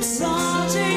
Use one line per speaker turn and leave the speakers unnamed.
It's all